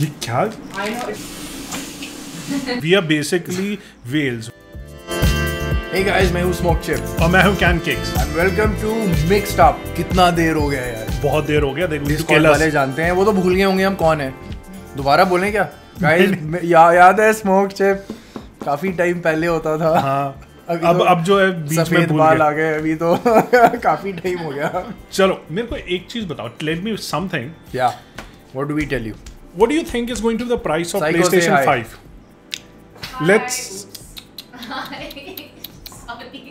ये क्या? We are basically wells Hey guys, मैं हूँ Smoke Chip. और मैं हूँ can cakes and welcome to Mixed Up. कितना देर हो गया यार। बहुत देर हो गया देख Discord वाले जानते हैं वो तो भूल गए होंगे हम कौन है। दोबारा बोलें क्या? गाइस या, याद है स्मोक चिप काफ़ी टाइम पहले होता था। हाँ। अभी अब तो अब जो है बीच में भूल बाल आ गए अभी तो काफ़ी टाइम हो गया। चलो मेरे को एक चीज़ बताओ। लेट मी समथिंग या what do we tell you What do you think is going to be the price of Psycho, PlayStation hi. 5? Let's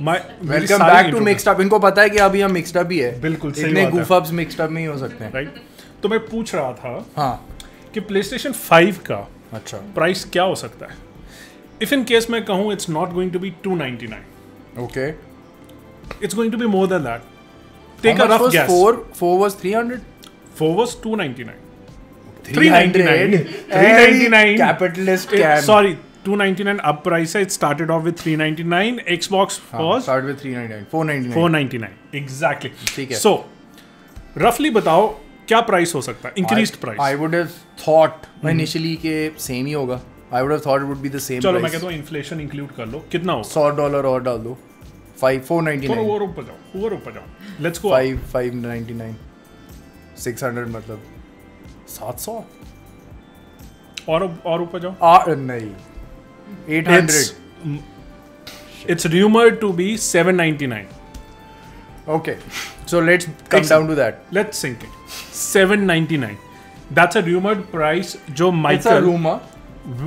my welcome back to Mixed Up इनको पता है कि अभी हम मिक्स्ड अप ही है। बिल्कुल, सही इतने बात है। goof ups मिक्स्ड अप में ही हो सकते। हैं राइट तो मैं पूछ रहा था हाँ। कि PlayStation 5 का अच्छा। प्राइस क्या हो सकता है? इफ़ इन केस मैं कहूँ it's not going to be 299 okay it's going to be more than that take a rough guess 4 4 was 300 4 was 299 300 399 capitalist Eh, can sorry 299 up price है it started off with 399 Xbox हाँ, was start with 399 499 499 exactly ठीक है। so roughly बताओ क्या price हो सकता है increased price would have thought initially के सेम ही होगा would have thought it would be the same चलो मैं कहता हूँ इन्फ्लेशन इंक्लूड कर लो कितना होगा 100 डॉलर और डाल दो 5 499 थोड़ा और ऊपर जाओ और ऊपर जाओ लेट्स गो 5 599 600 मतलब 700 और और ऊपर जाओ आ नहीं 800 it's it's rumored to be 799 okay so let's come Excellent. down to that let's sink it 799 that's a rumored price joe it's a michael rumor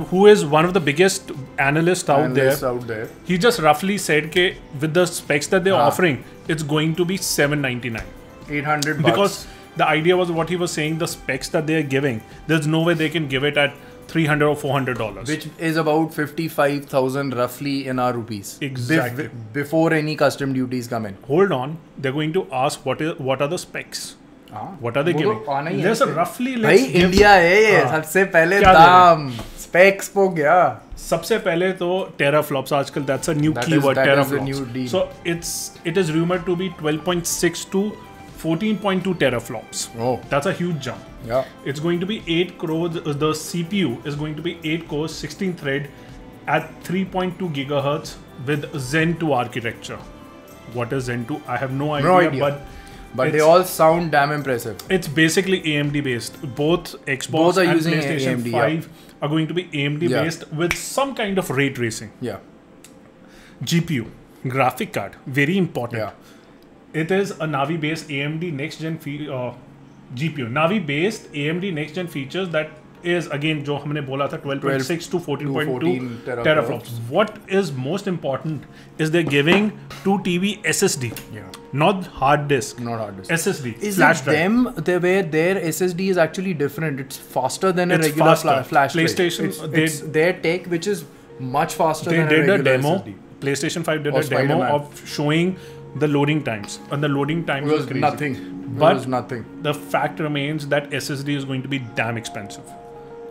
who is one of the biggest analysts out Analysts there out there he just roughly said ke with the specs that they're हाँ. offering it's going to be 799 800 bucks because the idea was what he was saying the specs that they are giving there's no way they can give it at 300 or 400 dollars. Which is about 55000 roughly in our rupees. Exactly. Bef- before any custom duties come in. Hold on they're going to ask what is what are the specs? Ah, what are they giving? there's a roughly भाई India है ये सबसे पहले दाम specs हो गया सबसे पहले तो teraflops आजकल that's a new keyword new so so it's it is rumored to be 12.62 14.2 teraflops oh that's a huge jump yeah it's going to be 8 cores uh, the cpu is going to be 8 cores 16 thread at 3.2 gigahertz with zen 2 architecture what is zen 2 i have no idea, no idea. but but they all sound damn impressive it's basically AMD based. Both Xbox Both are and using PlayStation AMD, yeah. 5 are going to be AMD Yeah. based with some kind of ray tracing. yeah GPU, graphic card, very important. yeah It is a Navi based AMD next gen fe- uh, GPU. Navi based AMD next gen features that is again जो हमने बोला था 12.6 to 14.2 14 teraflops. teraflops. What is most important is they're giving 2 TB SSD, yeah not hard disk. not hard disk. SSD, Is flash it drive. them the way their SSD is actually different? It's faster than a It's regular faster. fla- flash drive. PlayStation, It's, they- it's their tech which is much faster they than did a a regular demo. SSD. PlayStation 5 did Or a demo Spider-Man. of showing the loading times and the loading times was nothing. But was nothing. The fact remains that SSD is going to be damn expensive.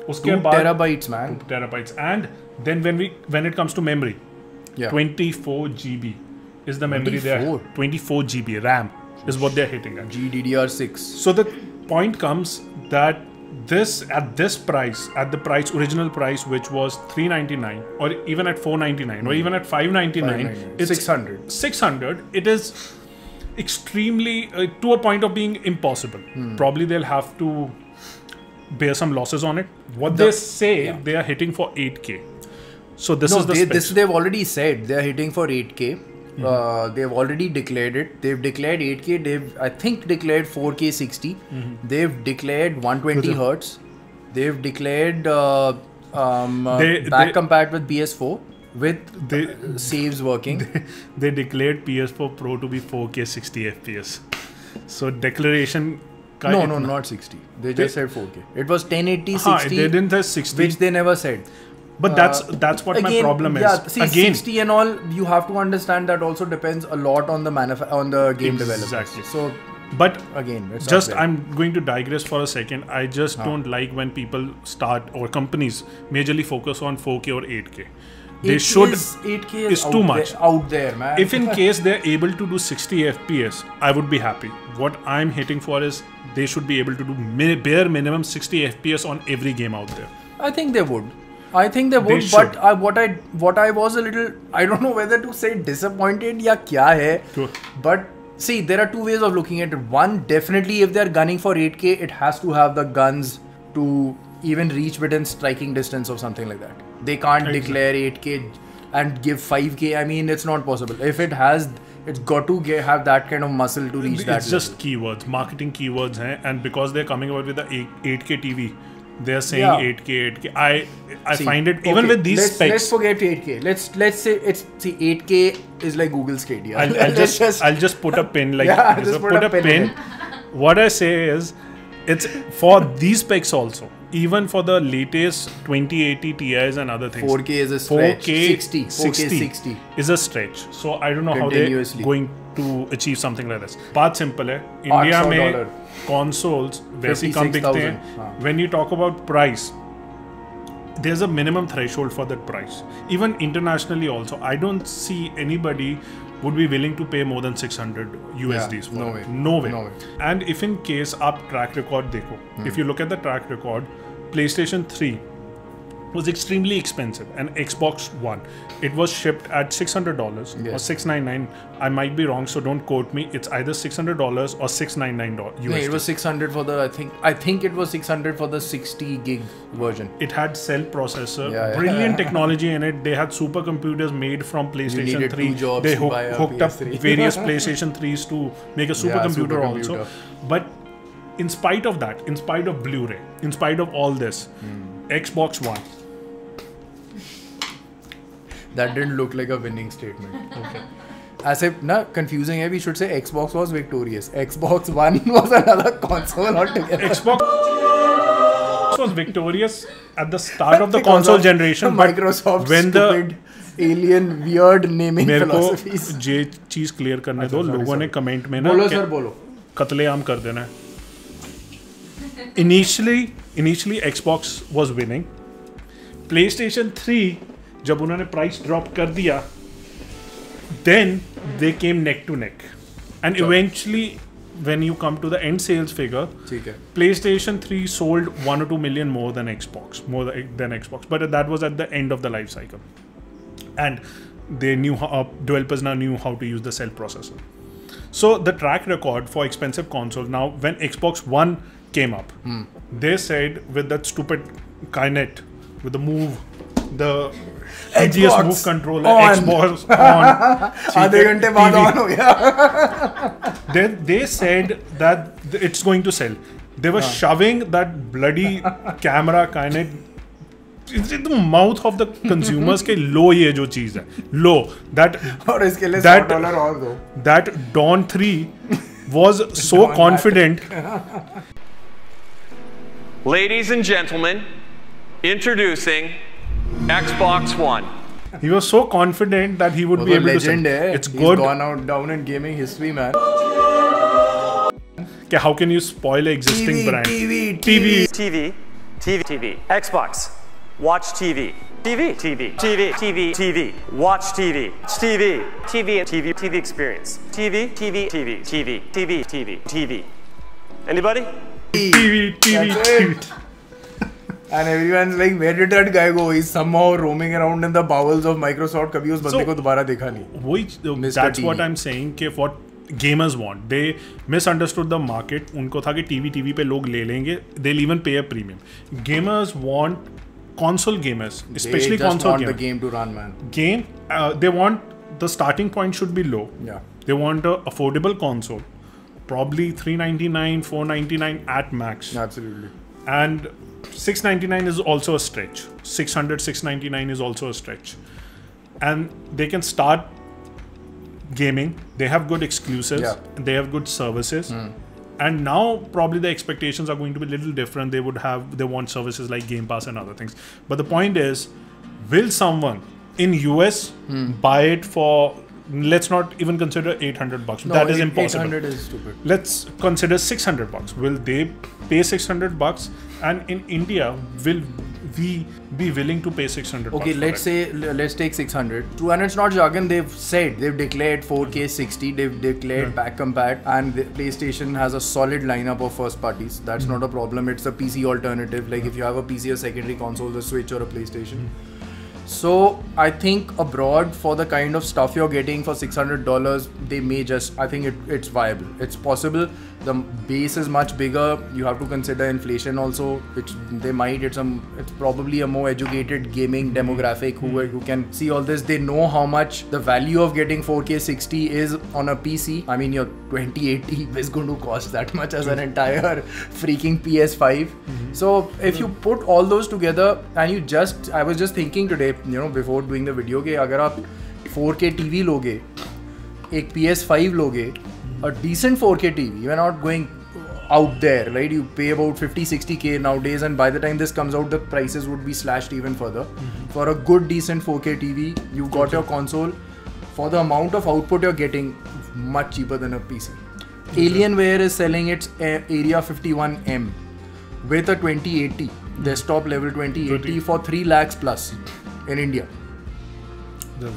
Uske two terabytes, man. Two terabytes, and then when we when it comes to memory, yeah, 24 GB is the memory 24. there. 24 GB RAM is what they're hitting at. GDDR6. So the point comes that this at this price, at the price original price, which was 399, or even at 499, or even at 599, 599, it's 600. 600. It is extremely uh, to a point of being impossible. Hmm. Probably they'll have to bear some losses on it. What The- they say yeah. they are hitting for 8K. So this no, is the they, this they've already said they're hitting for 8K. Uh, they've already declared it. They've declared 8K. They've I think declared 4K 60. Mm-hmm. They've declared 120Hz. hertz. They've declared uh, um, uh, they, back they, with PS4 with they, uh, saves working. They, they declared PS4 Pro to be 4K 60 FPS. So declaration no, no, not 60. They, they, just said 4K. It was 1080, 60. They didn't say 60. Which they never said but uh, that's that's what my problem is. yeah, see, Again, 60 and all, you have to understand that also depends a lot on the manuf- on the game developers. Exactly. So but again, it's just. I'm going to digress for a second. I just don't like when people start or companies majorly focus on 4K or 8K. they 8K should is, 8K is, is too there- much. out there, man. if in case they're able to do 60 fps i would be happy what i'm hitting for is they should be able to do bare minimum 60 fps on every game out there I think they would. I think they would, should. but I, what I what I was a little I don't know whether to say disappointed या क्या है. Sure. But see, there are two ways of looking at it. One, definitely, if they're gunning for 8K, it has to have the guns to even reach within striking distance of something like that. They can't Exactly. declare 8K and give 5K. I mean, it's not possible. If it has, it's got to get, have that kind of muscle to reach that. it's just keywords marketing keywords hai, and because they're coming out with the 8, 8k tv they're saying Yeah. 8k 8k i i See, find it even with these let's, specs Let's forget 8K. Let's let's say it's see 8K is like Google Stadia. I'll, I'll Let's just, I'll just put a pin like Yeah, just put, put a, pin pin. What I say is, it's for these specs also. Even for the latest 2080 Ti's and other things. 4K is a stretch. 4K 60, 4K 60. is a stretch. So I don't know how they're going to achieve something like this. बात simple है. India 800 में consoles वैसे ही कम बिकते 56,000, हैं. हाँ. When you talk about price, there's a minimum threshold for that price. Even internationally, also, I don't see anybody would be willing to pay more than 600 USDs yeah, for no it. way. No way. No way. And if in case आप track record देखो, Hmm. if you look at the track record, PlayStation 3 was extremely expensive and Xbox One it was shipped at $600 or Yes. 699 I might be wrong so don't quote me it's either $600 or 699 USD No, it was 600 for the I think I think it was 600 for the 60 gig version. it had cell processor Yeah, yeah. brilliant technology in it they had supercomputers made from playstation needed 3 two jobs they to buy hooked up various playstation 3s to make a supercomputer also supercomputer. but in spite of that in spite of blu-ray in spite of all this Hmm. xbox one That didn't look like a winning statement. Okay. As if na confusing है, we should say Xbox was victorious. Xbox One was another console altogether. xbox was victorious at the start of the console of generation but Microsoft when the alien weird naming मेरे को ये चीज़ clear करने दो लोगों ने. Comment में ना बोलो सर बोलो. कतलेआम कर देना है initially initially xbox was winning playstation 3 जब उन्होंने प्राइस ड्रॉप कर दिया then they came neck to neck and eventually when you come to the end sales figure ठीक है. PlayStation 3 sold 1 or 2 million more than Xbox, more tha- than Xbox, but that was at the end of the life cycle. And they knew how, uh, developers now knew how to use the cell processor. So the track record for expensive consoles now, when Xbox One came up, they said with that stupid Kinect, with the move, the hideous Xbox move controller, on. Xbox on, आधे घंटे बाद TV. On हो गया. they they said that th- it's going to sell. They were shoving that bloody camera kind of into the mouth of the consumers के लो ये जो चीज है लो that और इसके लिए That- 100 डॉलर और दो. that Dawn 3 was so Dawn confident Ladies and gentlemen, introducing Xbox One. He was so confident that he would be able legend to. Sing. Hai. It's He's good. gone out down in gaming history, man. Okay, how can you spoil an existing TV, brand? TV, TV, TV, TV, TV, Xbox, watch TV. TV, TV, TV, TV, TV, watch TV, TV, TV, TV, TV experience, TV, TV, TV, TV, TV, TV, TV. Anybody? TV, TV, TV. And everyone's like, where did that guy go? He's somehow roaming around in the bowels of Microsoft. कभी उस बंदे So- को दोबारा देखा नहीं. वही that's TV. what I'm saying कि what gamers want they misunderstood the market उनको था कि टीवी टीवी पे लोग ले लेंगे they'll even pay a premium gamers want console gamers especially they just console want the gamers game to run, man. game uh, they want the starting point should be low Yeah. they want a affordable console probably 399 499 at max Absolutely. and 699 is also a stretch. 600 699 is also a stretch. And they can start gaming. They have good exclusives Yeah. they have good services. Hmm. And now probably the expectations are going to be a little different. They would have they want services like game pass and other things. But the point is will someone in us hmm. buy it for let's not even consider 800 bucks that is impossible 800 is stupid. let's consider 600 bucks will they pay 600 bucks and in india will we be willing to pay 600 Okay, let's say let's take 600. 200 is not jargon. They've said they've declared 4K mm-hmm. 60. They've declared mm-hmm. back compat, and the PlayStation has a solid lineup of first parties. That's Hmm. not a problem. It's a PC alternative. Like if you have a PC or secondary console, the Switch or a PlayStation. Mm-hmm. So I think abroad for the kind of stuff you're getting for six hundred dollars, they may just. I think it, it's viable. It's possible The base is much bigger. You have to consider inflation also, which they might. It's some. It's probably a more educated gaming demographic who who can see all this. They know how much the value of getting 4K 60 is on a PC. I mean, your 2080 is going to cost that much as an entire freaking PS5. So if you put all those together and you just, I was just thinking today, you know, before doing the video, कि अगर आप 4K TV लोगे, एक PS5 लोगे, a decent 4K TV, you're not going out there, right? You pay about 50, 60k nowadays, and by the time this comes out, the prices would be slashed even further. For a good, decent 4K TV, you got your console for the amount of output you're getting, much cheaper than a PC. Alienware is selling its A- Area 51M with a 2080 desktop level 2080 for 3 lakhs plus in India.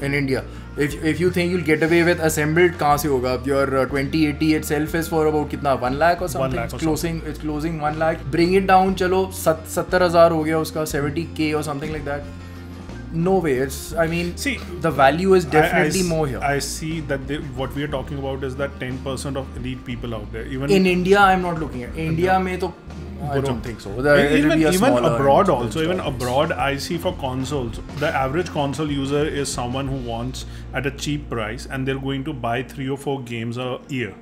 In India, if if you think you'll get away with assembled, कहाँ से होगा? Your uh, 2080 itself is for about कितना 1 lakh or something. lakh it's closing it's closing 1 lakh. Bring it down, चलो सत- 70,000 हो गया उसका 70k or something like that. No way. It's I mean, See, the value is definitely I- I more here. I see that they, what we are talking about is that 10% of elite people out there, even in India, I'm not looking at India. में तो I don't think so. The, it will even, even abroad also even abroad i see for consoles the average console user is someone who wants at a cheap price and they're going to buy three or four games a year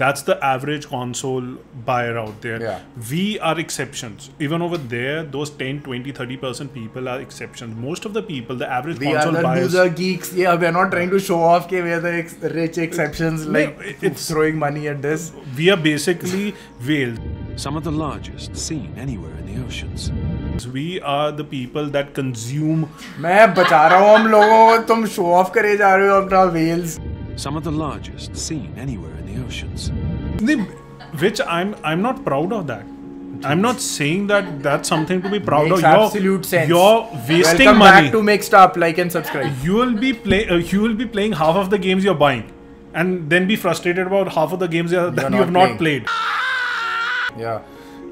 that's the average console buyer out there Yeah. we are exceptions even over there those 10 20 30% people are exceptions most of the people the average We are console the buyers loser geeks. Yeah, we're not trying to show off that we're the ex- rich exceptions, like it's- throwing money at this. we are basically whales Some of the largest seen anywhere in the oceans. we are the people that consume मैं बचा रहा हूँ हम लोगों को तुम show off करे जा रहे हो अपना Wales some of the largest seen anywhere in the oceans. The- which I'm I'm not proud of that. I'm not saying that that's something to be proud Makes of. You're, absolute sense. You're wasting Welcome money. back to Mixed Up. Like and subscribe. you will be play. Uh, you will be playing half of the games you're buying, and then be frustrated about half of the games you're, that You're you have not not played. Yeah.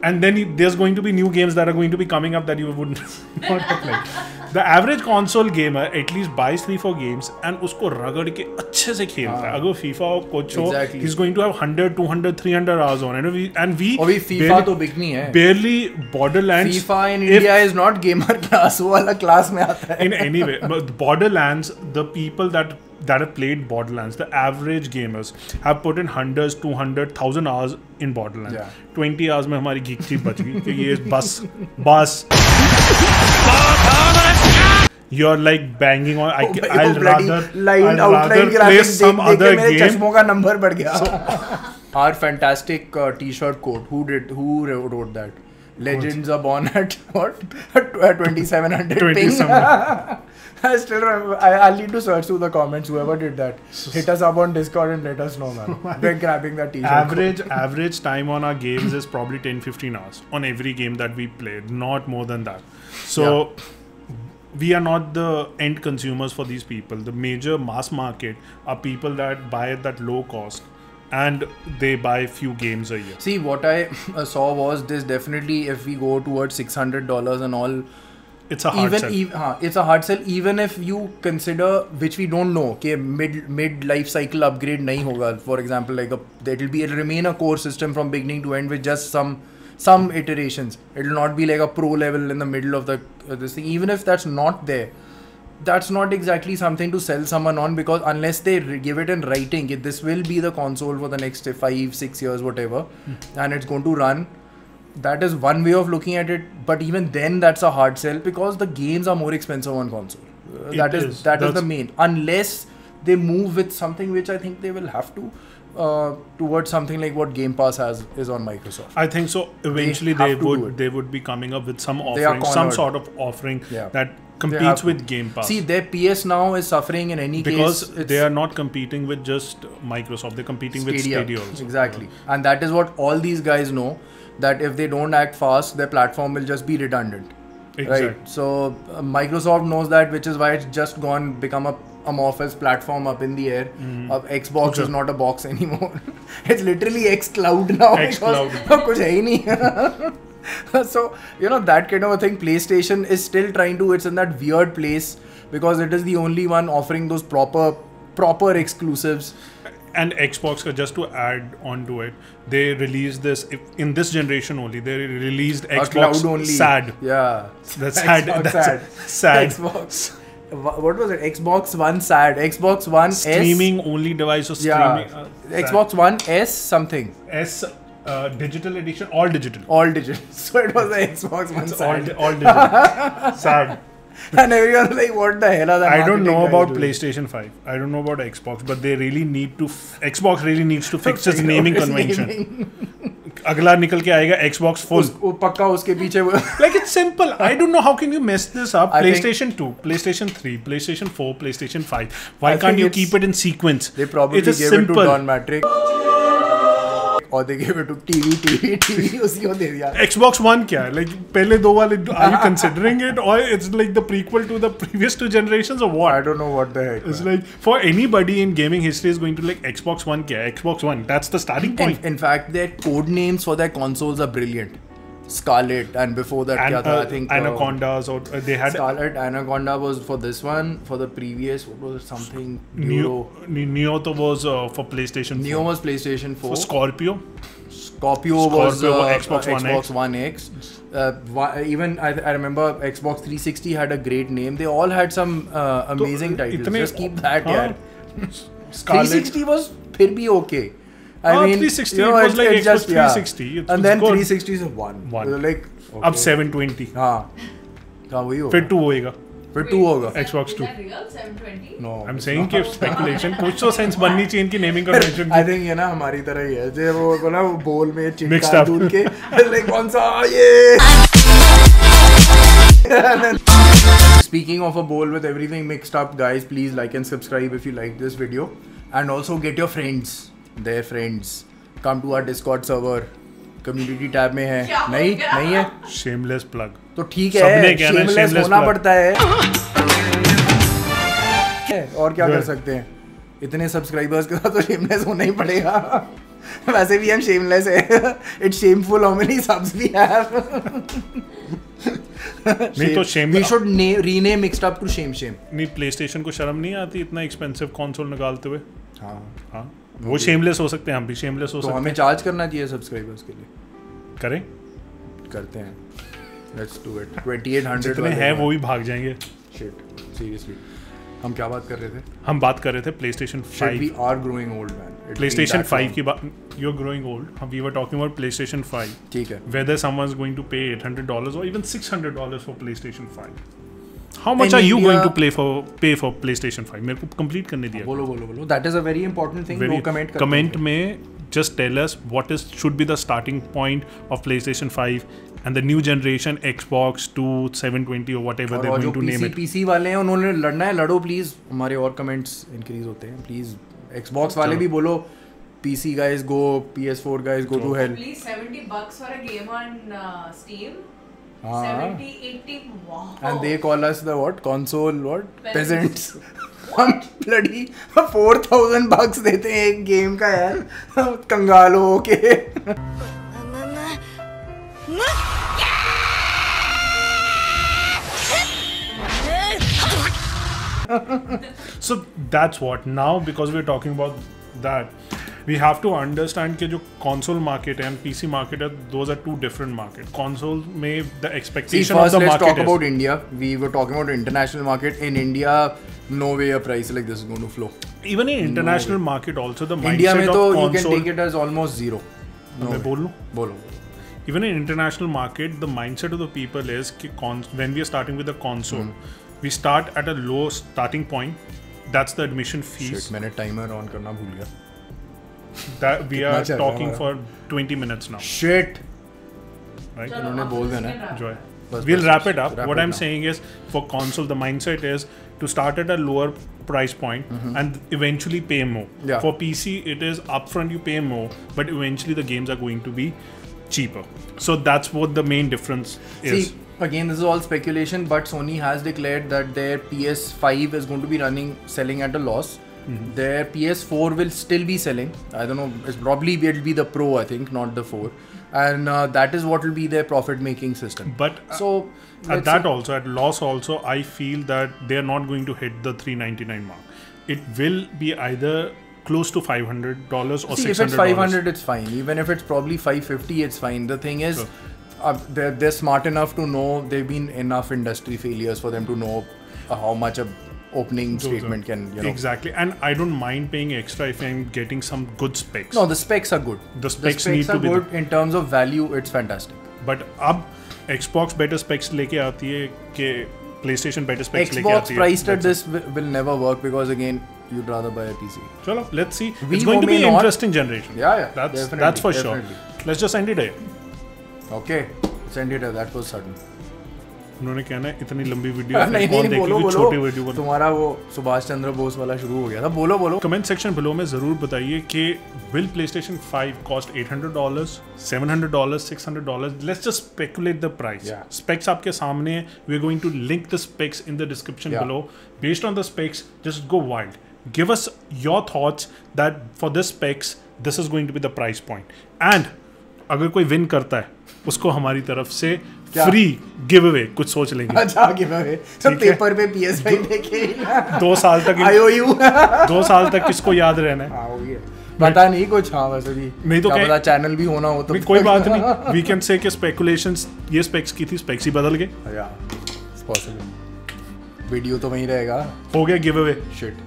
And then you- there's going to be new games that are going to be coming up that you wouldn't not have played. The average console game है at least बाईस three four games and उसको रगड़ के अच्छे से खेलता है। हाँ। अगर फीफा और कोच हो is going to have 100 200 300 hours on and we and we अभी फीफा तो बिग है। Barely Borderlands FIFA in India is not gamer class वो वाला क्लास में आता है। In any way border land the people that that have played Borderlands, the average gamers have put in hundreds, 200, 1000 hours in Borderlands. Yeah. 20 hours में हमारी geek थी बच गई कि ये बस। you're like banging on I, भाई, I'll वो bloody rather line I'll outline rather play graphics some देख- देख के other मेरे game चश्मों का नंबर बढ़ गया our fantastic uh, t-shirt code who did who wrote wrote that legends are born at what 2700 ping 2700. I still remember. I, I'll need to search through the comments. Whoever did that, hit us up on Discord and let us know, man. We're grabbing that T-shirt. average average time on our games is probably 10 15 hours on every game that we played not more than that so we are not the end consumers for these people. The major mass market are people that buy at that low cost and they buy few games a year. See, what I saw was this definitely if we go towards $600 and all. It's a hard even, sell. E- huh, it's a hard sell. Even if you consider, which we don't know, okay, mid mid life cycle upgrade nahi hoga. For example, like a, it'll be it'll remain a core system from beginning to end with just some some iterations. It will not be like a pro level in the middle of the uh, this thing. Even if that's not there, that's not exactly something to sell someone on because unless they give it in writing, it, this will be the console for the next five, six years, whatever, and it's going to run. That is one way of looking at it, but even then, that's a hard sell because the games are more expensive on console. Uh, that is, is. that is the main. Unless they move with something which I think they will have to uh, towards something like what Game Pass has is on Microsoft. I think so. Eventually, have they, would they would be coming up with some offering, some sort of offering Yeah. that competes with Game Pass. See, their PS now is suffering in any because case. it's- they are not competing with just Microsoft; they're competing with Stadia also. Exactly. And that is what all these guys know that if they don't act fast, their platform will just be redundant. Exactly. right? So uh, Microsoft knows that, which is why it's just gone become a amorphous platform up in the air. Mm-hmm. Uh, Xbox is not a box anymore. it's literally X Cloud now Xcloud. because कुछ है ही नहीं. so you know that kind of a thing. PlayStation is still trying to. It's in that weird place because it is the only one offering those proper proper exclusives. and Xbox uh, just to add on to it, they released this if, in this generation only. They released A Xbox cloud only. SAD. Yeah. That's sad. Xbox That's sad. sad. Xbox. Wha- What was it? Xbox One sad. Xbox One S. Streaming only device or Yeah. streaming. uh, Xbox One S something. S uh, digital edition, all digital. All digital. So it was the Xbox One It's all, sad. di- all digital. sad. and everyone was like, what the hell are the I don't know about doing? PlayStation 5. I don't know about Xbox, but they really need to. F- Xbox really needs to fix its naming convention. naming. अगला निकल के आएगा Xbox phone वो पक्का उसके पीछे like it's simple I don't know how can you mess this up PlayStation 2 PlayStation 3 PlayStation 4 PlayStation 5 why can't you keep it in sequence they probably give it to Don Mattrick और they give it to TV TV TV उसी को दे दिया। Xbox 1 क्या है? Like like, पहले दो वाले are you considering it और it's like the prequel to the previous two generations और what I don't know what the heck it's like for anybody in gaming history is going to like Xbox 1 क्या है Xbox 1 that's the starting point in fact that code names for that consoles are brilliant Scarlet and before that, And क्या था? uh, I think uh, Anacondas or uh, they had Scarlet Anaconda was for this one. For the previous, what was it? Something Neo. Neuro. Neo to was uh, for PlayStation. Neo 4. was PlayStation 4. For Scorpio. Scorpio, was Scorpio, uh, Xbox uh, One Xbox One X. Uh, wa- even I, I remember Xbox 360 had a great name. They all had some uh, amazing titles. इतने- Just keep that, हाँ, yeah. Scarlet. 360 was फिर भी okay. I हाँ, mean, 360, you know, it was it's, like it's Xbox just, yeah. 360, it and then good. 360 is one. One. So like, अब okay. 720. हाँ, हाँ वही होगा. फिर 2 होएगा. फिर two होगा. Xbox 2. Is that real? 720? No. I'm saying कि speculation कुछ तो सेंस बननी चाहिए इनकी नेमिंग कन्वेंशन I think ये ना हमारी तरह ही है जो वो को ना वो बोल में चिटका दूध के like कौन सा ये Speaking of a bowl with everything mixed up, guys, please like and subscribe if you like this video, and also get your friends, their friends, come to our Discord server. Community tab में है. नहीं नहीं है? Shameless plug. तो ठीक है. shameless होना पड़ता है. और क्या कर सकते हैं? इतने सब्सक्राइबर्स के साथ तो शेमलेस होना ही पड़ेगा. वैसे भी हम शेमलेस है. It's shameful how many subs we have नहीं तो shame- we should rename Mixed Up to shame shame नहीं PlayStation को शर्म नहीं आती इतना एक्सपेंसिव कंसोल निकालते हुए? हाँ. हाँ. वो शेमलेस हो सकते हैं हम भी शेमलेस हो तो सकते हमें चार्ज करना चाहिए सब्सक्राइबर्स के लिए। करें। करते हैं। लेट्स डू इट 2800 जितने हैं वो भी भाग जाएँगे। शिट सीरियसली हम क्या बात कर रहे थे? हम बात कर रहे थे PlayStation five we are growing old man PlayStation five की बात यू आर ग्रोइंग ओल्ड हम we were talking about PlayStation five ठीक है। Whether someone is going to pay eight hundred dollar और even six hundred dollar for PlayStation five In are you India- going to play for pay for PlayStation 5 मेरे को complete करने दिया बोलो बोलो बोलो that is a very important thing Very- वो comment comment में just tell us what is should be the starting point of PlayStation 5 and the new generation Xbox 2 720 or whatever और they're going to PC, name it PC वाले हैं उन्होंने लड़ना है लड़ो please हमारे और कमेंट्स इंक्रीज होते हैं प्लीज़ एक्सबॉक्स वाले। भी बोलो PC guys go PS4 guys go to hell Please, 70 bucks for a game on uh, Steam. हाँ 70, 80, wow. And they call us the what console what Peasants. हम bloody 4000 bucks देते हैं एक गेम का यार कंगाल हो के so that's what now because we're talking about that we have to understand कि जो कॉन्सोल मार्केट है एंड पीसी मार्केट है those are two different market console में the expectation of the market talk about India we were talking about international market in India no way a price like this is going to flow even in international market also the India में तो you can take it as almost zero मैं बोल? लूँ बोलो. Even in international market the mindset of the people is when we are starting with the console mm-hmm. we start at a low starting point. That's the admission fees. Shit, मैंने timer on करना भूल गया. that we कितना are चल रहा है talking for हमारा? 20 minutes now Shit. right चलो, उन्होंने अब बोल तो देना second round. Joy. बस, we'll बस, wrap बस, it up wrap what it i'm now. saying is for console the mindset is to start at a lower price point and eventually pay more Mm-hmm. Yeah. for pc it is upfront you pay more but eventually the games are going to be cheaper so that's what the main difference is See, again this is all speculation but sony has declared that their ps5 is going to be running selling at a loss Mm-hmm. their ps4 will still be selling. I don't know it's probably it'll be the pro i think not the 4 and uh, that is what will be their profit making system. But uh, so at that also at loss also i feel that they're not going to hit the 399 mark. It will be either close to 500 dollars or See, if 600 it's 500 it's fine. Even if it's probably 550 it's fine. The thing is Sure. uh, they're, they're smart enough to know they've been enough industry failures for them to know uh, how much a opening Those statement are, can you know. Exactly and i don't mind paying extra if i'm getting some good specs. No the specs are good. The specs, the specs need are to be good. In terms of value it's fantastic. But ab xbox better specs leke aati hai ke playstation better specs xbox leke aati hai. priced at this will never work because again you'd rather buy a pc chalo let's see. We it's going to be an interesting generation. Yeah yeah that's that's for definitely. sure let's just end it here. Okay let's end it here. That was sudden. उन्होंने कहना है इतनी लंबी video नहीं कौन नहीं बोलो देखेगी छोटी बोलो वीडियो तुम्हारा वो सुभाष चंद्र बोस वाला शुरू हो गया था। बोलो बोलो। कमेंट सेक्शन बिलो में ज़रूर बताइए कि will PlayStation five cost eight hundred dollars seven hundred dollars six hundred dollars let's just speculate the price specs आपके सामने है। We are going to link the specs in the description below based on the specs just go wild give us your thoughts that for this specs this is going to be the price point and अगर कोई win करता है उसको हमारी तरफ़ से क्या? Free give away कुछ सोच लेंगे। अच्छा गिव अवे सब है। पेपर पे PS5 देके दो साल तक IOU दो साल तक किसको याद रहना है। हाँ पता नहीं कुछ हाँ वैसे भी। नहीं तो क्या चैनल भी होना हो तो कोई बात नहीं। वी कैन से कि स्पेकुलेशंस ये स्पेक्स की थी स्पेक्स ही बदल गए। या पॉसिबल वीडियो तो वहीं रहेगा। हो गया गिव अवे शिट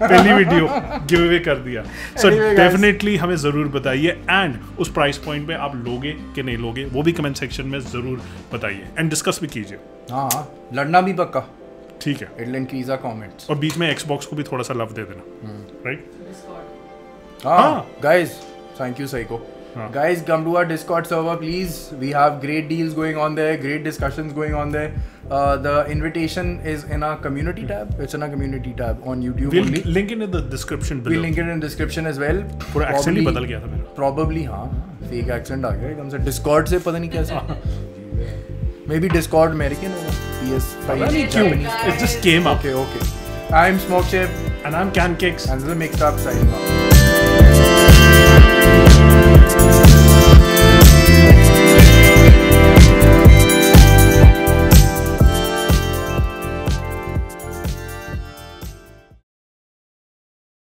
पहली वीडियो गिव अवे कर दिया। सो so, डेफिनेटली डेफिनेटली हमें ज़रूर बताइए। एंड उस प्राइस पॉइंट पे आप लोगे कि नहीं लोगे वो भी कमेंट सेक्शन में ज़रूर बताइए। एंड डिस्कस भी कीजिए। हाँ लड़ना भी पक्का। ठीक है। एडलैंड की आवर कमेंट्स और बीच में एक्सबॉक्स को भी थोड़ा सा लव दे देना। Right Discord. हाँ guys thank you you Huh. Guys, come to our Discord server, please. We have great deals going on there, great discussions going on there. Uh, the invitation is in our community tab. It's in our community tab on YouTube we'll only. Link it in the description below. We'll link it in the description as well. पूरा accent ही बदल गया था मेरा. Probably हाँ. Fake accent आ गया एकदम से. Discord से पता नहीं कैसे. Maybe Discord American or PS5 पता नहीं क्यों. It just came up. Okay, okay. I'm Smokedship. And I'm Cancakes. And this is Mixed Up signing off.